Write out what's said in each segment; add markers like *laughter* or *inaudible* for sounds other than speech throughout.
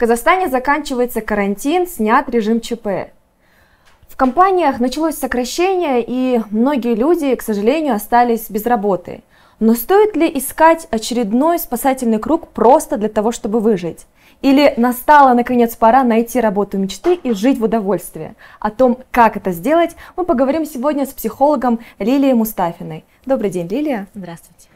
Казахстане заканчивается карантин, снят режим ЧП. В компаниях началось сокращение, и многие люди, к сожалению, остались без работы. Но стоит ли искать очередной спасательный круг просто для того, чтобы выжить? Или настала, наконец, пора найти работу мечты и жить в удовольствии? О том, как это сделать, мы поговорим сегодня с психологом Лилией Мустафиной. Добрый день, Лилия. Здравствуйте.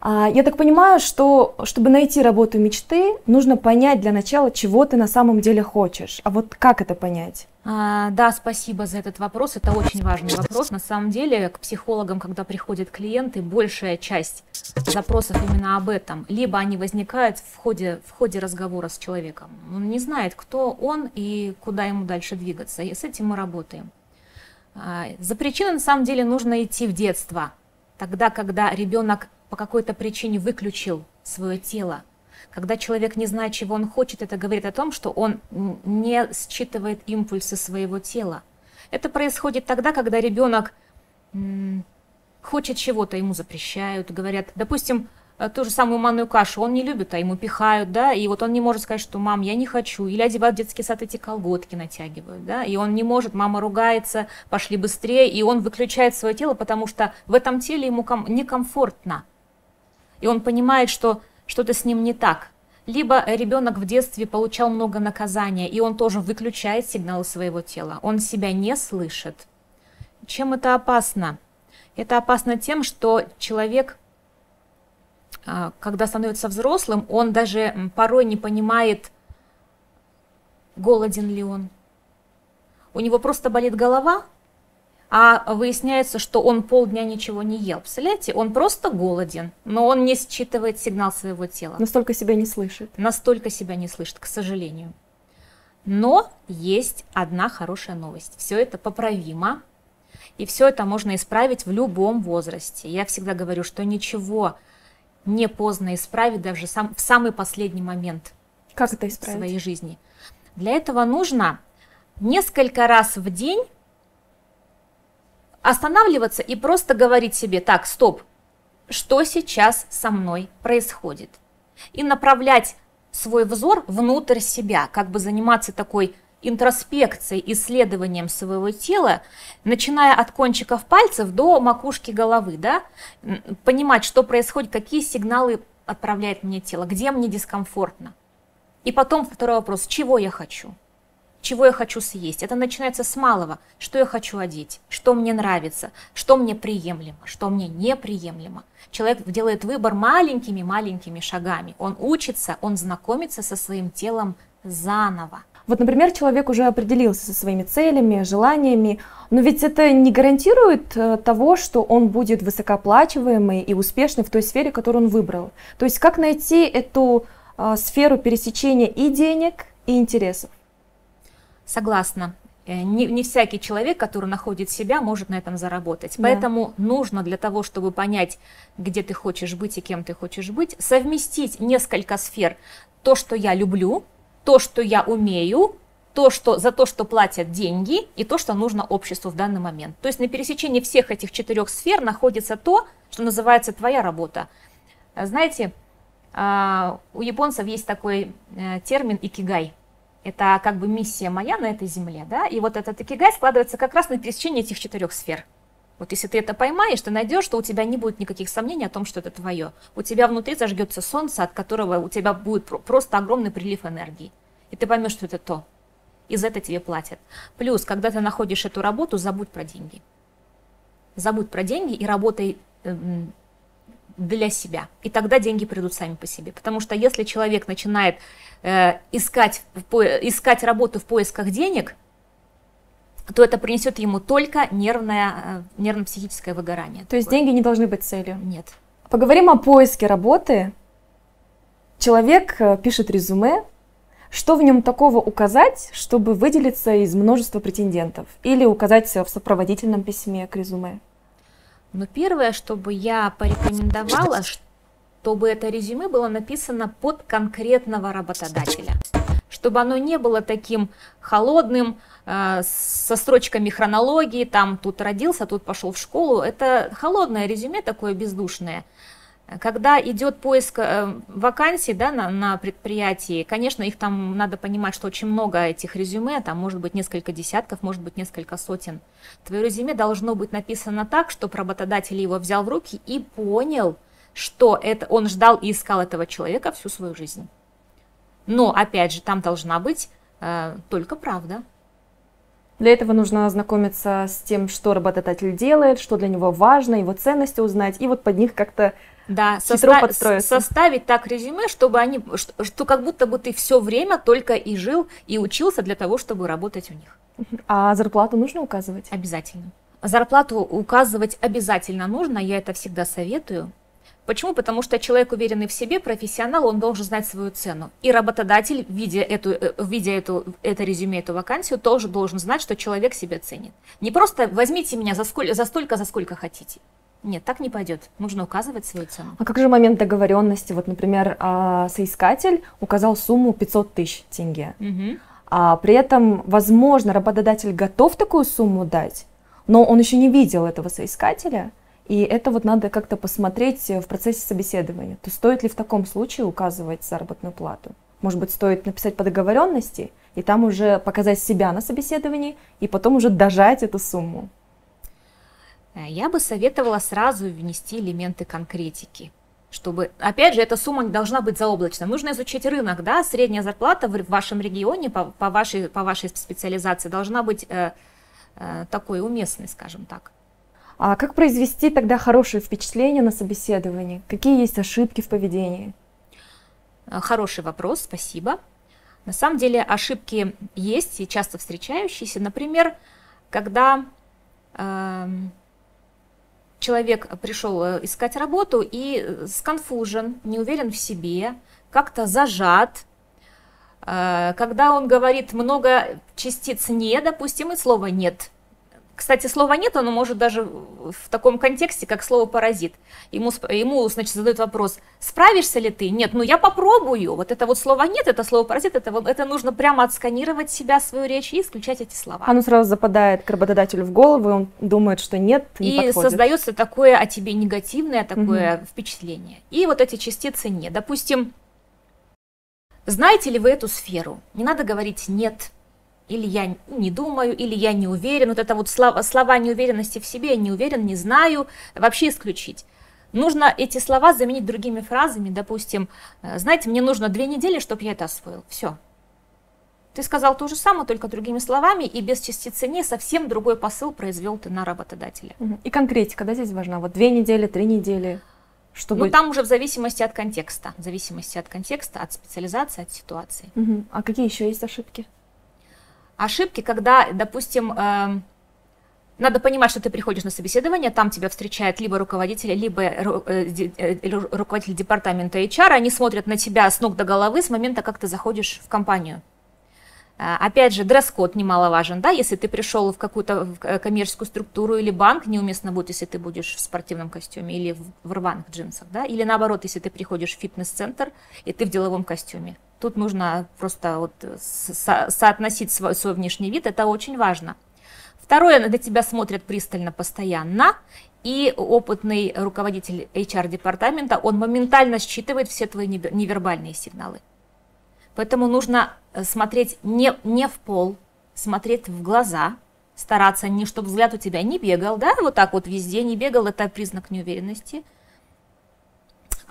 А, я так понимаю, что чтобы найти работу мечты, нужно понять для начала, чего ты на самом деле хочешь. А вот как это понять? А, да, спасибо за этот вопрос. Это очень важный вопрос. На самом деле, к психологам, когда приходят клиенты, большая часть запросов именно об этом. Либо они возникают в ходе, в ходе разговора с человеком. Он не знает, кто он и куда ему дальше двигаться. И с этим мы работаем. А, за причиной, на самом деле, нужно идти в детство. Тогда, когда ребенок по какой-то причине выключил свое тело. Когда человек не знает, чего он хочет, это говорит о том, что он не считывает импульсы своего тела. Это происходит тогда, когда ребенок хочет чего-то, ему запрещают, говорят, допустим, э, ту же самую манную кашу он не любит, а ему пихают, да, и вот он не может сказать, что мам, я не хочу, или одевают в детский сад эти колготки натягивают, да, и он не может, мама ругается, пошли быстрее, и он выключает свое тело, потому что в этом теле ему ком- некомфортно и он понимает, что что-то с ним не так. Либо ребенок в детстве получал много наказания, и он тоже выключает сигналы своего тела. Он себя не слышит. Чем это опасно? Это опасно тем, что человек, а, когда становится взрослым, он даже порой не понимает, голоден ли он. У него просто болит голова, а выясняется, что он полдня ничего не ел. Представляете, он просто голоден, но он не считывает сигнал своего тела. Настолько себя не слышит. Настолько себя не слышит, к сожалению. Но есть одна хорошая новость. Все это поправимо, и все это можно исправить в любом возрасте. Я всегда говорю, что ничего не поздно исправить даже сам, в самый последний момент как это исправить? своей жизни. Для этого нужно несколько раз в день останавливаться и просто говорить себе, так, стоп, что сейчас со мной происходит? И направлять свой взор внутрь себя, как бы заниматься такой интроспекцией, исследованием своего тела, начиная от кончиков пальцев до макушки головы, да, понимать, что происходит, какие сигналы отправляет мне тело, где мне дискомфортно. И потом второй вопрос, чего я хочу? Чего я хочу съесть. Это начинается с малого. Что я хочу одеть, что мне нравится, что мне приемлемо, что мне неприемлемо. Человек делает выбор маленькими-маленькими шагами. Он учится, он знакомится со своим телом заново. Вот, например, человек уже определился со своими целями, желаниями, но ведь это не гарантирует э, того, что он будет высокооплачиваемый и успешный в той сфере, которую он выбрал. То есть как найти эту э, сферу пересечения и денег, и интересов? Согласна. Э, не, не всякий человек, который находит себя, может на этом заработать. Да. Поэтому нужно для того, чтобы понять, где ты хочешь быть и кем ты хочешь быть, совместить несколько сфер. То, что я люблю, то, что я умею, то, что, за то, что платят деньги, и то, что нужно обществу в данный момент. То есть на пересечении всех этих четырех сфер находится то, что называется твоя работа. Знаете, а, у японцев есть такой э, термин икигай – это как бы миссия моя на этой земле, да, и вот этот икигай складывается как раз на пересечении этих четырех сфер. Вот если ты это поймаешь, ты найдешь, что у тебя не будет никаких сомнений о том, что это твое. У тебя внутри зажгется солнце, от которого у тебя будет просто огромный прилив энергии. И ты поймешь, что это то. И за это тебе платят. Плюс, когда ты находишь эту работу, забудь про деньги. Забудь про деньги и работай эм, для себя. И тогда деньги придут сами по себе. Потому что если человек начинает э, искать, искать работу в поисках денег, то это принесет ему только нервное, э, нервно-психическое выгорание. То есть деньги не должны быть целью? Нет. Поговорим о поиске работы. Человек э, пишет резюме, что в нем такого указать, чтобы выделиться из множества претендентов? Или указать в сопроводительном письме к резюме? Но первое, чтобы я порекомендовала, чтобы это резюме было написано под конкретного работодателя. Чтобы оно не было таким холодным, э, со строчками хронологии, там тут родился, тут пошел в школу. Это холодное резюме такое бездушное. Когда идет поиск э, вакансий да, на, на предприятии, конечно, их там надо понимать, что очень много этих резюме, там может быть несколько десятков, может быть несколько сотен. Твое резюме должно быть написано так, чтобы работодатель его взял в руки и понял, что это он ждал и искал этого человека всю свою жизнь. Но, опять же, там должна быть э, только правда. Для этого нужно ознакомиться с тем, что работодатель делает, что для него важно, его ценности узнать, и вот под них как-то да, соста- составить так резюме, чтобы они, что, что как будто бы ты все время только и жил, и учился для того, чтобы работать у них. А зарплату нужно указывать? Обязательно. Зарплату указывать обязательно нужно, я это всегда советую. Почему? Потому что человек, уверенный в себе, профессионал, он должен знать свою цену. И работодатель, видя, эту, э, видя эту, это резюме, эту вакансию, тоже должен знать, что человек себя ценит. Не просто возьмите меня за, сколь, за столько, за сколько хотите. Нет, так не пойдет. Нужно указывать свою цену. А как же момент договоренности? Вот, например, а, соискатель указал сумму 500 тысяч тенге. Угу. А при этом, возможно, работодатель готов такую сумму дать, но он еще не видел этого соискателя, и это вот надо как-то посмотреть в процессе собеседования. То стоит ли в таком случае указывать заработную плату? Может быть, стоит написать по договоренности и там уже показать себя на собеседовании и потом уже дожать эту сумму? Э, я бы советовала сразу внести элементы конкретики чтобы, опять же, эта сумма не должна быть заоблачной. Нужно изучить рынок, да, средняя зарплата в вашем регионе по, по, вашей, по вашей специализации должна быть э, э, такой уместной, скажем так. А как произвести тогда хорошее впечатление на собеседовании? Какие есть ошибки в поведении? Э, хороший вопрос, спасибо. На самом деле ошибки есть и часто встречающиеся. Например, когда э, человек пришел э, искать работу и э, сконфужен, не уверен в себе, как-то зажат, когда он говорит много частиц «не», допустим, и слова «нет», кстати, слова нет, оно может даже в таком контексте, как слово паразит. Ему, ему значит, задают вопрос, справишься ли ты? Нет, ну я попробую. Вот это вот слово нет, это слово паразит, это, это нужно прямо отсканировать себя, свою речь и исключать эти слова. Оно сразу западает к работодателю в голову, он думает, что нет, не И подходит. создается такое о тебе негативное такое угу. впечатление. И вот эти частицы нет. Допустим, знаете ли вы эту сферу? Не надо говорить нет, или я не думаю, или я не уверен. Вот это вот слова, слова неуверенности в себе, не уверен, не знаю, вообще исключить. Нужно эти слова заменить другими фразами, допустим, э, знаете, мне нужно две недели, чтобы я это освоил. Все. Ты сказал то же самое, только другими словами, и без частицы «не» совсем другой посыл произвел ты на работодателя. И конкретика, да, здесь важна? Вот две недели, три недели? Чтобы... Ну, там уже в зависимости от контекста, в зависимости от контекста, от специализации, от ситуации. Угу. А какие еще есть ошибки? Ошибки, когда, допустим, э, надо понимать, что ты приходишь на собеседование, там тебя встречает либо руководитель, либо э, э, руководитель департамента HR, они смотрят на тебя с ног до головы с момента, как ты заходишь в компанию. Э, опять же, дресс-код немаловажен, да, если ты пришел в какую-то коммерческую структуру или банк, неуместно будет, если ты будешь в спортивном костюме или в рваных джинсах, да, или наоборот, если ты приходишь в фитнес-центр и ты в деловом костюме. Тут нужно просто вот со соотносить свой, свой внешний вид, это очень важно. Второе, на тебя смотрят пристально постоянно, и опытный руководитель HR-департамента, он моментально считывает все твои невербальные сигналы. Поэтому нужно э, смотреть не, не в пол, смотреть в глаза, стараться, не чтобы взгляд у тебя не бегал, да, вот так вот везде не бегал, это признак неуверенности –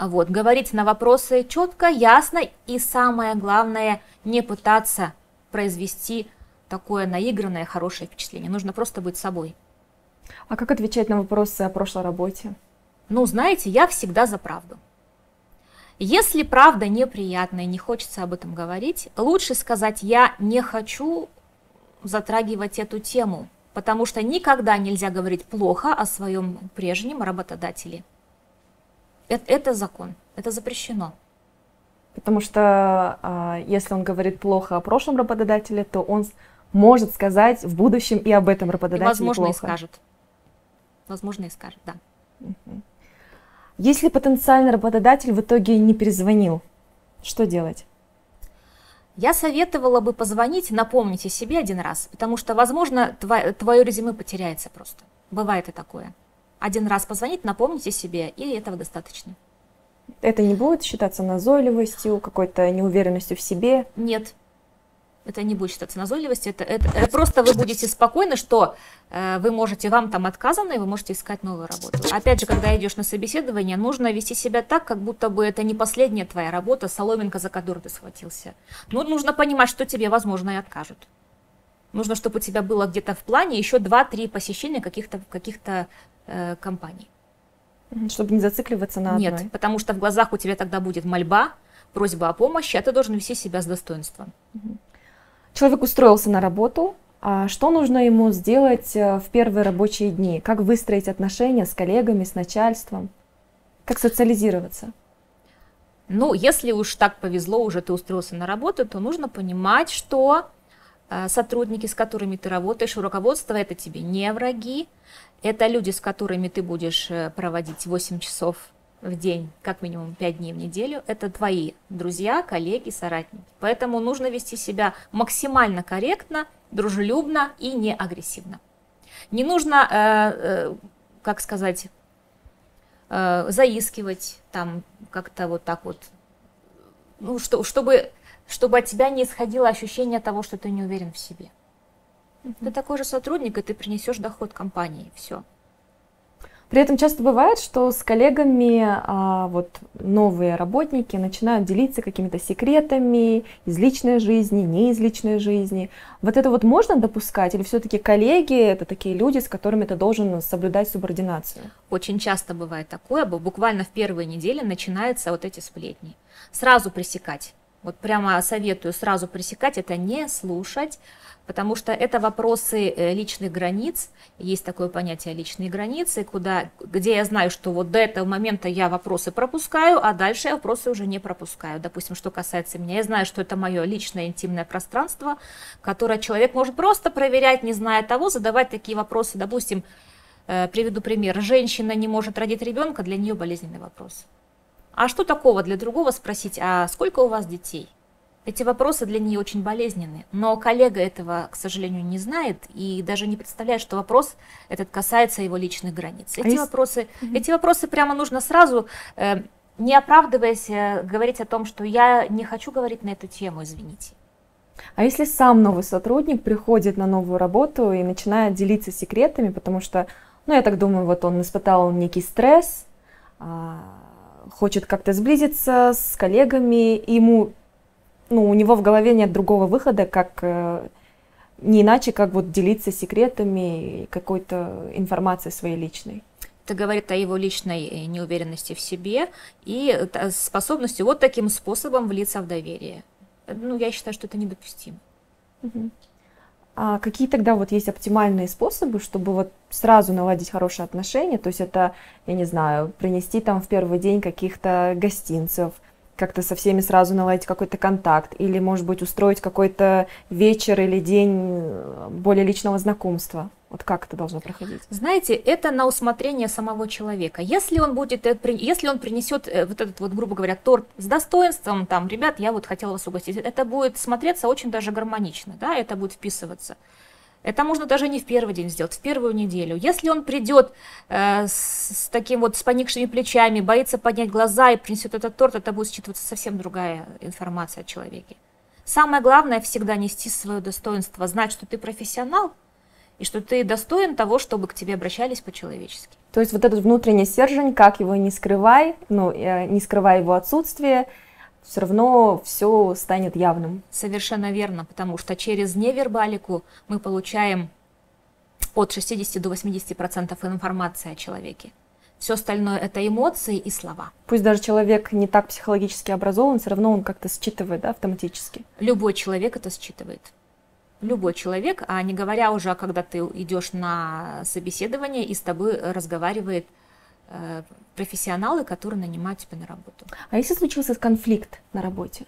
вот, говорить на вопросы четко, ясно и самое главное, не пытаться произвести такое наигранное хорошее впечатление. Нужно просто быть собой. А как отвечать на вопросы о прошлой работе? Ну, знаете, я всегда за правду. Если правда неприятная, не хочется об этом говорить, лучше сказать «я не хочу затрагивать эту тему», потому что никогда нельзя говорить плохо о своем прежнем работодателе. Это, это закон, это запрещено. Потому что а, если он говорит плохо о прошлом работодателе, то он может сказать в будущем и об этом работодателе и возможно, плохо. и скажет. Возможно, и скажет, да. Угу. Если потенциальный работодатель в итоге не перезвонил, что делать? Я советовала бы позвонить, напомнить о себе один раз, потому что, возможно, твое, твое резюме потеряется просто. Бывает и такое один раз позвонить, напомните себе, и этого достаточно. Это не будет считаться назойливостью, какой-то неуверенностью в себе? Нет, это не будет считаться назойливостью, это, это, это просто вы будете спокойны, что э, вы можете, вам там отказано, и вы можете искать новую работу. Опять же, когда идешь на собеседование, нужно вести себя так, как будто бы это не последняя твоя работа, соломинка, за которую ты схватился. Ну, нужно понимать, что тебе, возможно, и откажут. Нужно, чтобы у тебя было где-то в плане еще 2-3 посещения каких-то каких э, компаний. Чтобы не зацикливаться на одной. Нет, потому что в глазах у тебя тогда будет мольба, просьба о помощи, а ты должен вести себя с достоинством. Человек устроился на работу, а что нужно ему сделать э, в первые рабочие дни? Как выстроить отношения с коллегами, с начальством? Как социализироваться? Ну, если уж так повезло, уже ты устроился на работу, то нужно понимать, что сотрудники, с которыми ты работаешь, руководство это тебе не враги, это люди, с которыми ты будешь э, проводить 8 часов в день, как минимум 5 дней в неделю. Это твои друзья, коллеги, соратники. Поэтому нужно вести себя максимально корректно, дружелюбно и не агрессивно. Не нужно, э, э, как сказать, э, заискивать, там как-то вот так вот, ну, что, чтобы, чтобы от тебя не исходило ощущение того, что ты не уверен в себе. Ты такой же сотрудник, и ты принесешь доход компании. Все. При этом часто бывает, что с коллегами а, вот новые работники начинают делиться какими-то секретами из личной жизни, не из личной жизни. Вот это вот можно допускать или все-таки коллеги это такие люди, с которыми ты должен соблюдать субординацию? Очень часто бывает такое, буквально в первые недели начинаются вот эти сплетни. Сразу пресекать. Вот прямо советую сразу пресекать, это не слушать, потому что это вопросы э, личных границ, есть такое понятие личные границы, куда, где я знаю, что вот до этого момента я вопросы пропускаю, а дальше я вопросы уже не пропускаю. Допустим, что касается меня, я знаю, что это мое личное интимное пространство, которое человек может просто проверять, не зная того, задавать такие вопросы. Допустим, э, приведу пример, женщина не может родить ребенка, для нее болезненный вопрос. А что такого для другого спросить, а сколько у вас детей? Эти вопросы для нее очень болезненны, но коллега этого, к сожалению, не знает и даже не представляет, что вопрос этот касается его личных границ. А эти, а вопросы, есть... эти вопросы прямо нужно сразу, э, не оправдываясь, э, говорить о том, что я не хочу говорить на эту тему, извините. А если сам новый сотрудник приходит на новую работу и начинает делиться секретами, потому что, ну, я так думаю, вот он испытал некий стресс, а, хочет как-то сблизиться с коллегами, и ему ну, у него в голове нет другого выхода, как э, не иначе, как вот делиться секретами и какой-то информацией своей личной. Это говорит о его личной э, неуверенности в себе и э, способности вот таким способом влиться в доверие. Ну, я считаю, что это недопустимо. Угу. А какие тогда вот есть оптимальные способы, чтобы вот сразу наладить хорошие отношения? То есть это, я не знаю, принести там в первый день каких-то гостинцев – как-то со всеми сразу наладить какой-то контакт, или, может быть, устроить какой-то вечер или день э, более личного знакомства. Вот как это должно проходить? Знаете, это на усмотрение самого человека. Если он будет, э, если он принесет э, вот этот вот, грубо говоря, торт с достоинством, там, ребят, я вот хотела вас угостить, это будет смотреться очень даже гармонично, да, это будет вписываться. Это можно даже не в первый день сделать, в первую неделю. Если он придет э, с, с таким вот с поникшими плечами, боится поднять глаза и принесет этот торт, это будет считываться совсем другая информация о человеке. Самое главное всегда нести свое достоинство, знать, что ты профессионал и что ты достоин того, чтобы к тебе обращались по-человечески. То есть вот этот внутренний стержень, как его не скрывай, ну, э, не скрывай его отсутствие, все равно все станет явным. Совершенно верно, потому что через невербалику мы получаем от 60 до 80 процентов информации о человеке. Все остальное это эмоции и слова. Пусть даже человек не так психологически образован, все равно он как-то считывает да, автоматически. Любой человек это считывает. Любой человек, а не говоря уже, когда ты идешь на собеседование и с тобой разговаривает Э, профессионалы, которые нанимают тебя на работу. А если случился конфликт на работе?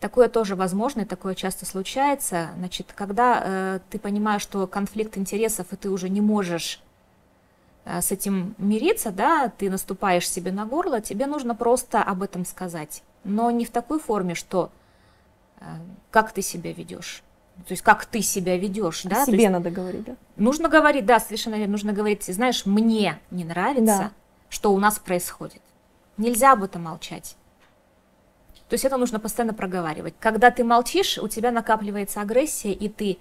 Такое тоже возможно, и такое часто случается. Значит, когда э, ты понимаешь, что конфликт интересов, и ты уже не можешь э, с этим мириться, да, ты наступаешь себе на горло, тебе нужно просто об этом сказать. Но не в такой форме, что э, как ты себя ведешь. То есть как ты себя ведешь, да? Себе надо говорить, да? Нужно говорить, да, совершенно верно. Нужно говорить, знаешь, мне не нравится, да. что у нас происходит. Нельзя об этом молчать. То есть это нужно постоянно проговаривать. Когда ты молчишь, у тебя накапливается агрессия, и ты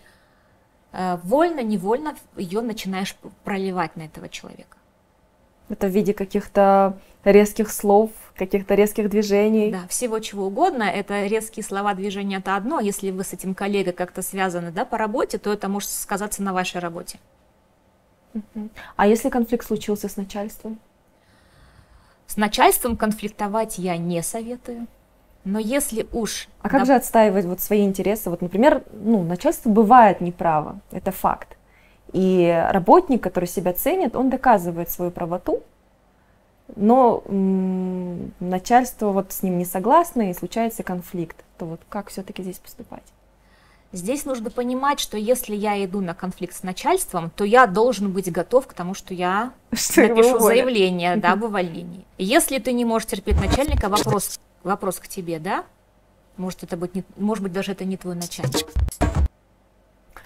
э, вольно-невольно ее начинаешь проливать на этого человека. Это в виде каких-то резких слов, каких-то резких движений. Да, всего чего угодно. Это резкие слова, движения это одно. Если вы с этим коллегой как-то связаны да, по работе, то это может сказаться на вашей работе. А если конфликт случился с начальством? С начальством конфликтовать я не советую. Но если уж... А как же отстаивать вот свои интересы? Вот, например, ну, начальство бывает неправо, это факт. И работник, который себя ценит, он доказывает свою правоту, но м- начальство вот с ним не согласно и случается конфликт, то вот как все-таки здесь поступать? Здесь нужно понимать, что если я иду на конфликт с начальством, то я должен быть готов к тому, что я *laughs* что напишу заявление да, об увольнении. Если ты не можешь терпеть начальника, вопрос, вопрос к тебе, да? Может, это быть не, может быть, даже это не твой начальник.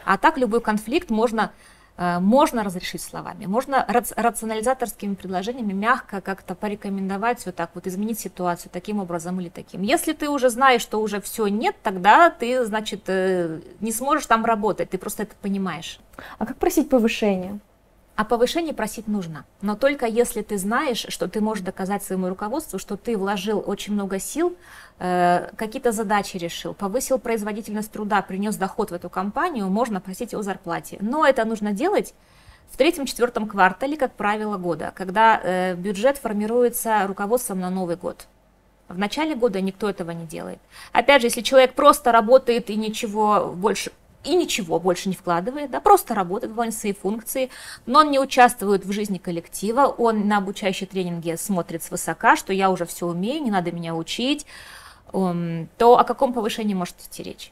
А так любой конфликт можно можно разрешить словами, можно рационализаторскими предложениями мягко как-то порекомендовать вот так вот, изменить ситуацию таким образом или таким. Если ты уже знаешь, что уже все нет, тогда ты, значит, э, не сможешь там работать, ты просто это понимаешь. А как просить повышение? О повышении просить нужно, но только если ты знаешь, что ты можешь доказать своему руководству, что ты вложил очень много сил, э, какие-то задачи решил, повысил производительность труда, принес доход в эту компанию, можно просить о зарплате. Но это нужно делать в третьем-четвертом квартале, как правило, года, когда э, бюджет формируется руководством на Новый год. В начале года никто этого не делает. Опять же, если человек просто работает и ничего больше и ничего больше не вкладывает, да, просто работает, выполняет свои функции, но он не участвует в жизни коллектива, он на обучающие тренинги смотрит свысока, что я уже все умею, не надо меня учить, um, то о каком повышении может идти речь?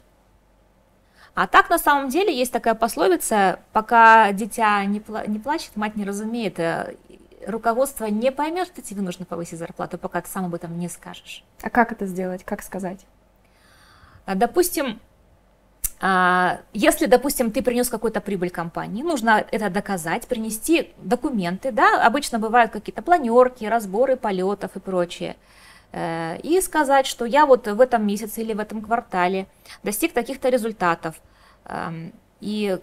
А так, на самом деле, есть такая пословица, пока дитя не, пла- не плачет, мать не разумеет, э, руководство не поймет, что тебе нужно повысить зарплату, пока ты сам об этом не скажешь. А как это сделать, как сказать? Допустим, если, допустим, ты принес какую-то прибыль компании, нужно это доказать, принести документы, да, обычно бывают какие-то планерки, разборы полетов и прочее, э, и сказать, что я вот в этом месяце или в этом квартале достиг таких-то результатов, и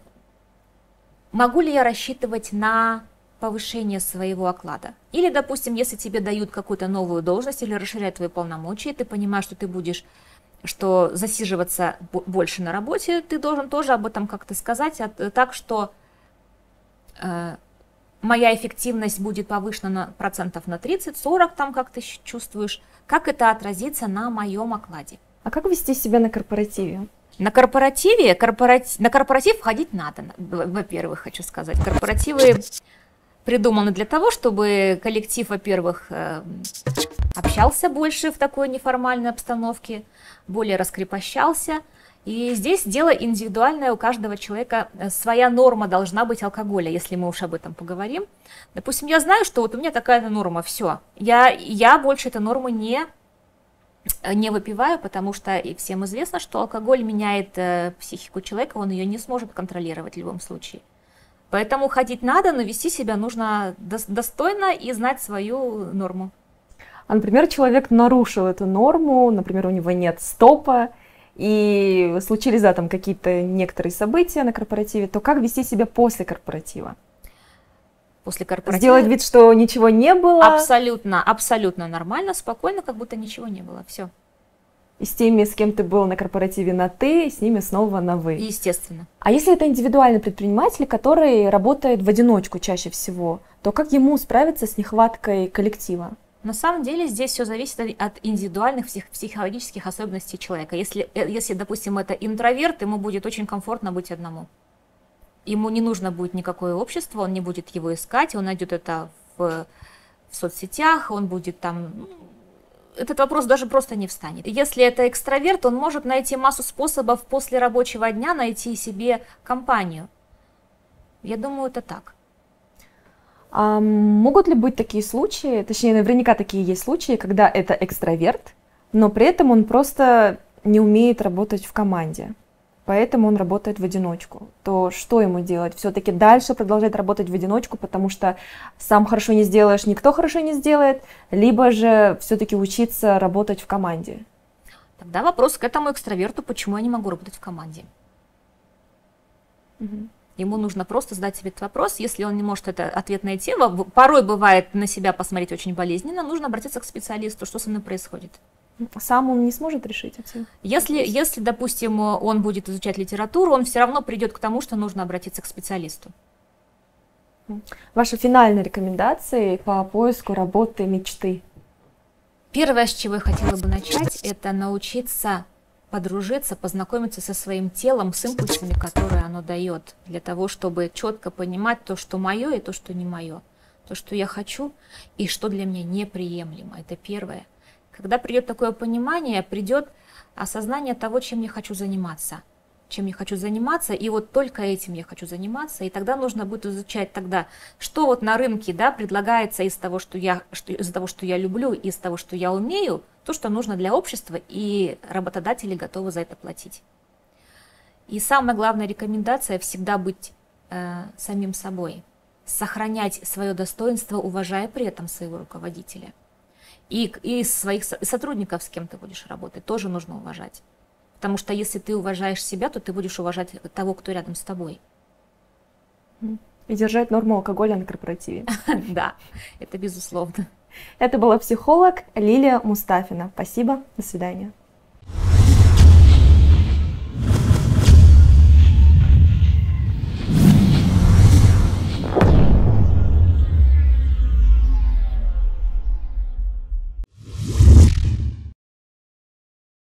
могу ли я рассчитывать на повышение своего оклада. Или, допустим, если тебе дают какую-то новую должность или расширяют твои полномочия, ты понимаешь, что ты будешь что засиживаться больше на работе, ты должен тоже об этом как-то сказать, так что э, моя эффективность будет повышена на процентов на 30-40, там как ты чувствуешь, как это отразится на моем окладе. А как вести себя на корпоративе? На корпоративе, корпоратив, на корпоратив ходить надо, во-первых, хочу сказать. Корпоративы придуманы для того, чтобы коллектив, во-первых, э, общался больше в такой неформальной обстановке, более раскрепощался. И здесь дело индивидуальное, у каждого человека э, своя норма должна быть алкоголя, если мы уж об этом поговорим. Допустим, я знаю, что вот у меня такая норма, все. Я, я больше эту норму не, не выпиваю, потому что и всем известно, что алкоголь меняет э, психику человека, он ее не сможет контролировать в любом случае. Поэтому ходить надо, но вести себя нужно достойно и знать свою норму. А, например, человек нарушил эту норму, например, у него нет стопа, и случились, да, там какие-то некоторые события на корпоративе, то как вести себя после корпоратива? После корпоратива. Сделать вид, что ничего не было. Абсолютно, абсолютно нормально, спокойно, как будто ничего не было. Все. И с теми, с кем ты был на корпоративе на ты, с ними снова на вы. Естественно. А если это индивидуальный предприниматель, который работает в одиночку чаще всего, то как ему справиться с нехваткой коллектива? На самом деле здесь все зависит от индивидуальных псих, психологических особенностей человека. Если, э, если, допустим, это интроверт, ему будет очень комфортно быть одному. Ему не нужно будет никакое общество, он не будет его искать, он найдет это в, в соцсетях, он будет там... Этот вопрос даже просто не встанет. Если это экстраверт, он может найти массу способов после рабочего дня найти себе компанию. Я думаю, это так. А могут ли быть такие случаи, точнее, наверняка такие есть случаи, когда это экстраверт, но при этом он просто не умеет работать в команде? Поэтому он работает в одиночку, то что ему делать? Все-таки дальше продолжать работать в одиночку, потому что сам хорошо не сделаешь, никто хорошо не сделает, либо же все-таки учиться работать в команде? Тогда вопрос к этому экстраверту, почему я не могу работать в команде. Угу. Ему нужно просто задать себе этот вопрос. Если он не может это ответ найти, порой бывает на себя посмотреть очень болезненно, нужно обратиться к специалисту, что со мной происходит. Сам он не сможет решить это? Если, если, допустим, он будет изучать литературу, он все равно придет к тому, что нужно обратиться к специалисту. Ваши финальные рекомендации по поиску работы мечты? Первое, с чего я хотела бы начать, это научиться подружиться, познакомиться со своим телом, с импульсами, которые оно дает, для того, чтобы четко понимать то, что мое и то, что не мое, то, что я хочу и что для меня неприемлемо. Это первое. Когда придет такое понимание, придет осознание того, чем я хочу заниматься – чем я хочу заниматься, и вот только этим я хочу заниматься, и тогда нужно будет изучать тогда, что вот на рынке, да, предлагается из того, что я, что, из того, что я люблю, из того, что я умею, то, что нужно для общества, и работодатели готовы за это платить. И самая главная рекомендация всегда быть э, самим собой, сохранять свое достоинство, уважая при этом своего руководителя. И, и своих сотрудников, с кем ты будешь работать, тоже нужно уважать. Потому что если ты уважаешь себя, то ты будешь уважать того, кто рядом с тобой. И держать норму алкоголя на корпоративе. *laughs* Да, это безусловно. Это была психолог Лилия Мустафина. Спасибо, до свидания.